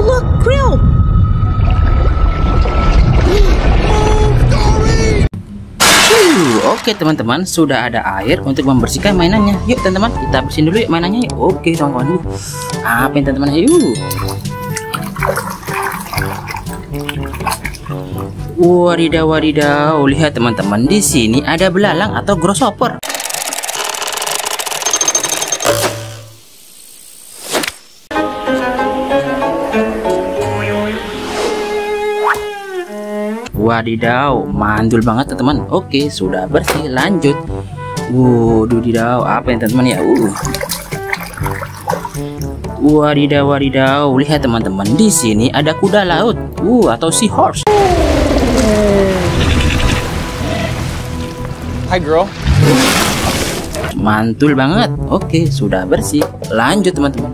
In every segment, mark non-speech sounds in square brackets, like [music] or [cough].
Oh look, krill. Oke teman-teman, sudah ada air untuk membersihkan mainannya. Yuk teman-teman, kita bersihin dulu yuk mainannya. Yuk. Oke. Uh, Apa yang teman-teman? Yuk. Wadidaw wadidaw, lihat teman-teman di sini ada belalang atau grasshopper. Wadidaw, mandul banget teman-teman. Oke, sudah bersih. Lanjut. Wadidaw, apa yang teman-teman ya? Uh. Wadidaw, wadidaw. Lihat teman-teman, di sini ada kuda laut. Uh, atau seahorse. Hi, girl. Mantul banget. Oke, sudah bersih. Lanjut teman-teman.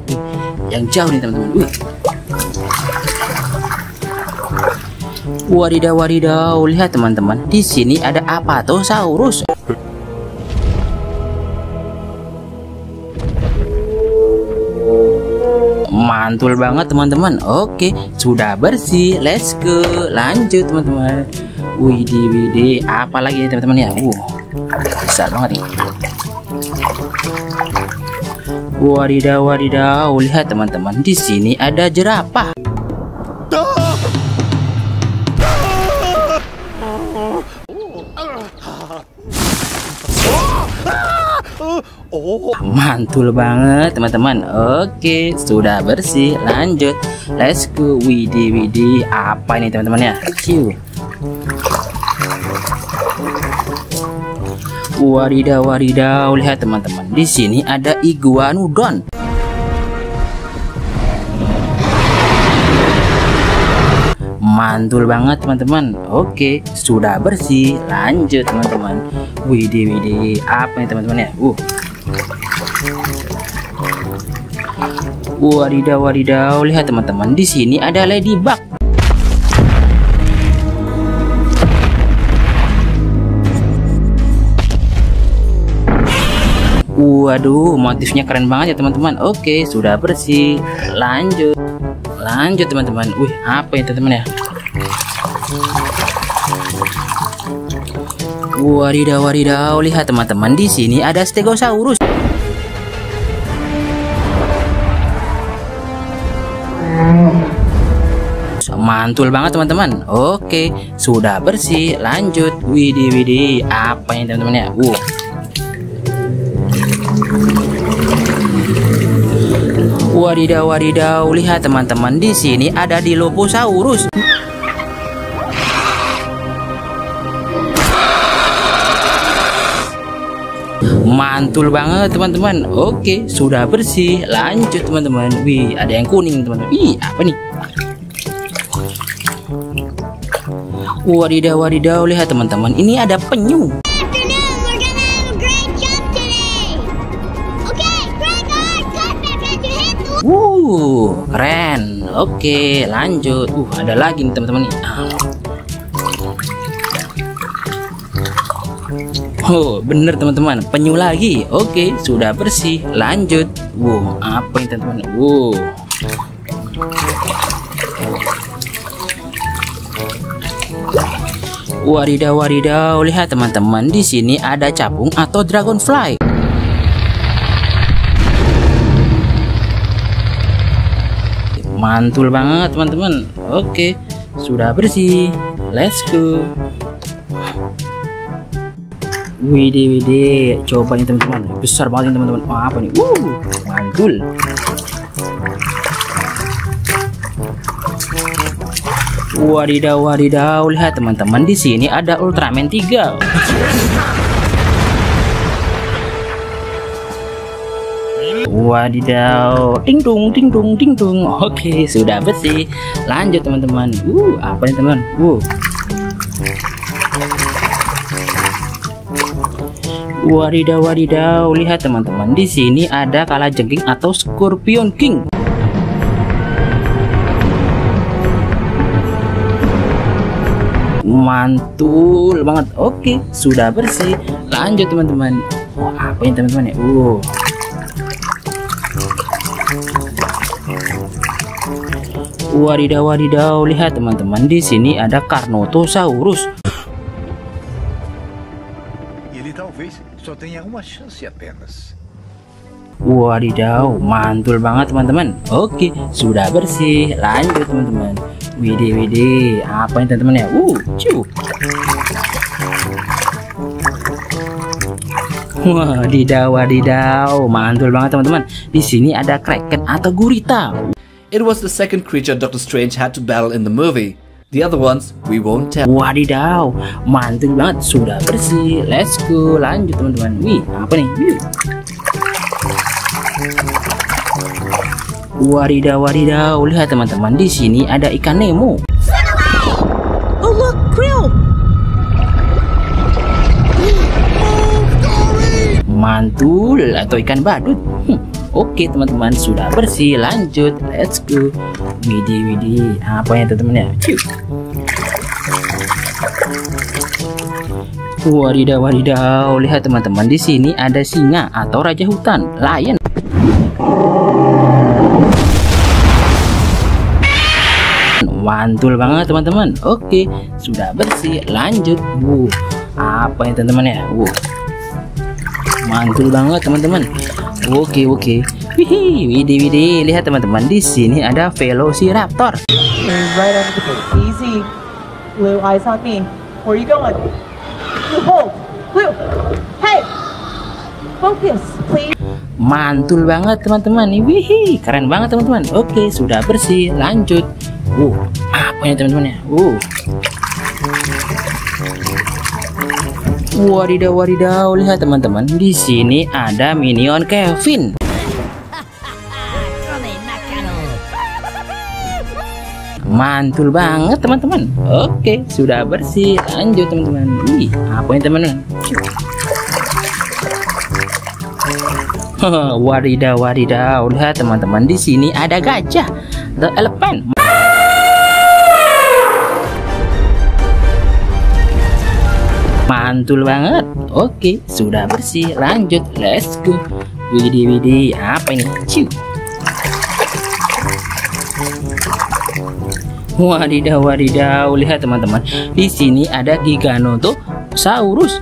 Yang jauh nih teman-teman. Wih. Wadidaw wadidaw, lihat teman-teman. Di sini ada Apatosaurus. Mantul banget teman-teman. Oke, sudah bersih. Let's go. Lanjut teman-teman. Widih widih, apa lagi ya teman-teman ya? Uh, besar banget nih. Wadidaw wadidaw, lihat teman-teman. Di sini ada jerapah. Mantul banget teman-teman. Oke sudah bersih. Lanjut. Let's go. Widih widih. Apa ini teman-teman ya? Ciu Wadidaw wadidaw Lihat teman-teman. Di sini ada iguanodon. Mantul banget teman-teman. Oke sudah bersih. Lanjut teman-teman. Widih widih. Apa nih teman-teman ya? Uh. Wadidaw wadidaw Lihat teman-teman Di sini ada ladybug Waduh, motifnya keren banget ya teman-teman. Oke, sudah bersih. Lanjut. Lanjut teman-teman. Wih, apa ini teman-teman ya? Wadidaw wadidaw, lihat teman-teman di sini ada Stegosaurus. Mantul banget teman-teman. Oke, sudah bersih. Lanjut. Widih widih, apa ini teman-teman ya? Uh. Wadidaw wadidaw, lihat teman-teman di sini ada Dilophosaurus. Mantul banget teman-teman. Oke, sudah bersih. Lanjut teman-teman. Wih, ada yang kuning teman-teman. Ih, apa nih? Wadidaw wadidaw, lihat teman-teman. Ini ada penyu. afternoon. We're gonna have a great jump today. Okay, Gregor, cut back at your head. Uh, keren. Oke, lanjut. Uh, ada lagi nih teman-teman nih. Ah. Oh, bener teman-teman. Penyu lagi. Oke, sudah bersih. Lanjut. Wow, apa ini teman-teman? Wow. Wadidaw wadidaw, lihat teman-teman di sini ada capung atau dragonfly. Mantul banget teman-teman. Oke, sudah bersih. Let's go. Widih widih, coba nih teman-teman. Besar banget nih teman-teman. Wah, apa nih? Uh, mantul. Wadidaw wadidaw, lihat teman-teman di sini ada Ultraman 3. Wadidaw, ting tung ting tung ting tung. Oke, sudah bersih. Lanjut teman-teman. Uh, apa nih teman? Uh. Wadidaw wadidaw, lihat teman-teman. Di sini ada kalajengking atau Scorpion King. Mantul banget. Oke, sudah bersih. Lanjut teman-teman. Wah, apa ini teman-teman ya? Uh. Wadidaw, wadidaw, lihat teman-teman di sini ada Carnotosaurus. Ele talvez só tenha uma chance apenas. Wadidaw, mantul banget teman-teman. Oke, sudah bersih. Lanjut teman-teman. Widih, widih. Apa ini teman-teman ya? Uh, cu. Wadidaw, wadidaw. Mantul banget teman-teman. Di sini ada kraken atau gurita. It was the second creature Doctor Strange had to battle in the movie. The other ones we won't tell. Wadidaw, mantul banget. Sudah bersih. Let's go. Lanjut teman-teman. Wih, apa nih? Wih. Wadidaw, wadidaw. Lihat teman-teman, di sini ada ikan Nemo. Oh look, Krill! Mantul atau ikan badut. Hmm, Oke teman-teman, sudah bersih. Lanjut. Let's go. Widih, widih. Apa ya teman-teman ya? Wadidaw, wadidaw. Lihat teman-teman, di sini ada singa atau raja hutan, lion. Mantul banget teman-teman. Oke, sudah bersih. Lanjut. Wuh, apa ya teman-teman ya? Wuh. Mantul banget teman-teman. Oke, oke. Wih, widih, widih. Lihat teman-teman, di sini ada Velociraptor. Right under the boot. Easy. Blue, eyes on me. Where you going? Blue, hold. Blue. Hey! Focus, please. Mantul banget teman-teman. Wih, keren banget teman-teman. Oke, sudah bersih. Lanjut. Uh, apa ini teman-teman ya? Uh. Wadidaw, wadidaw. Lihat teman-teman, di sini ada minion Kevin. Mantul banget teman-teman. Oke, sudah bersih. Lanjut teman-teman. Wih, apa ini teman-teman? wadidaw, wadidaw. Lihat teman-teman, di sini ada gajah. The elephant. Mantul banget. Oke, sudah bersih. Lanjut, let's go. Widih, widih. Apa ini? Ciu. Wadidaw, wadidaw. Lihat teman-teman. Di sini ada Giganotosaurus.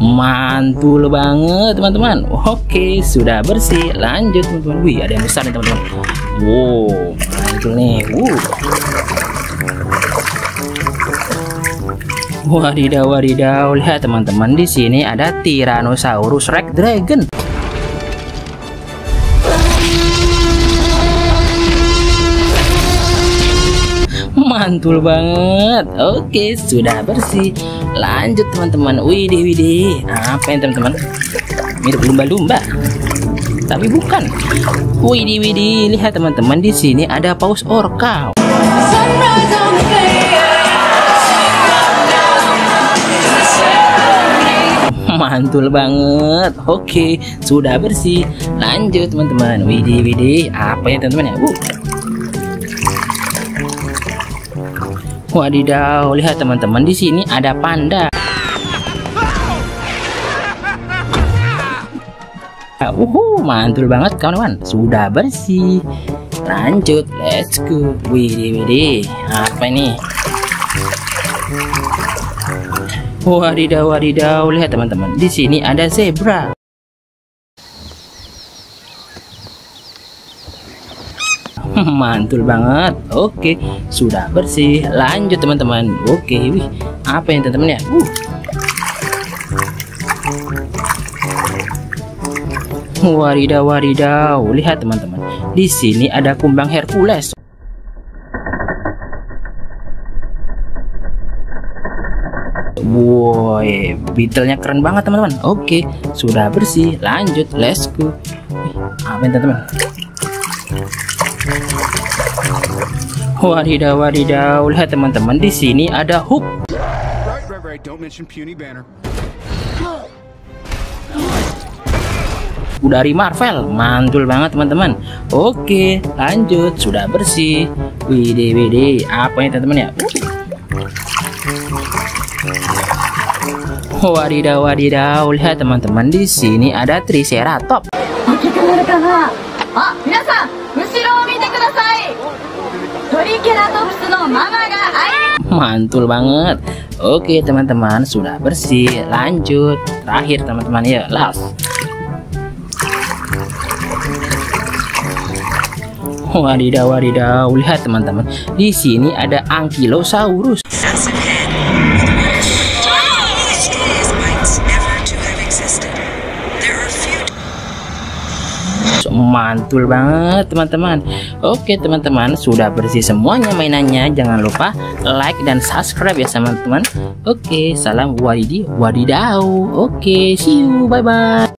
Mantul banget teman-teman. Oke, sudah bersih. Lanjut teman-teman. Wih, ada yang besar nih teman-teman. Wow, mantul nih. Wuh. Wadidaw, wadidaw. Lihat teman-teman di sini ada Tyrannosaurus Rex Dragon. Mantul banget. Oke, sudah bersih. Lanjut teman-teman. Widih, widih. Apa yang teman-teman? Mirip lumba-lumba. Tapi bukan. Widih, widih. Lihat teman-teman di sini ada paus orca. Mantul banget. Oke, sudah bersih. Lanjut teman-teman. Widih, widih. Apa ya teman-teman ya? Uh. Wadidaw, lihat teman-teman di sini ada panda. Uhu, mantul banget kawan-kawan. Sudah bersih. Lanjut, let's go. Widih, widih. Apa ini? Wadidaw, wadidaw. Lihat teman-teman. Di sini ada zebra. [laughs] Mantul banget. Oke, sudah bersih. Lanjut teman-teman. Oke, wih. Apa yang teman-teman ya? Uh. Wadidaw, wadidaw. Lihat teman-teman. Di sini ada kumbang Hercules. Woi, beetle-nya keren banget teman-teman. Oke, sudah bersih. Lanjut, let's go. Ini teman-teman? Wadidaw, wadidaw. Lihat teman-teman, di sini ada hook. Right, right, right. Don't mention puny banner. Dari Marvel, mantul banget teman-teman. Oke, lanjut. Sudah bersih. Widih, widih. Apa ini teman-teman ya? Wadidaw, wadidaw. Lihat teman-teman, di sini ada Triceratop. Mantul banget. Oke, teman-teman, sudah bersih. Lanjut. Terakhir, teman-teman, ya. Last. Wadidaw, wadidaw. Lihat, teman-teman. Di sini ada Ankylosaurus. Mantul banget teman-teman. Oke teman-teman, sudah bersih semuanya mainannya. Jangan lupa like dan subscribe ya teman-teman. Oke, salam wadidi wadidaw. Oke, see you. Bye bye.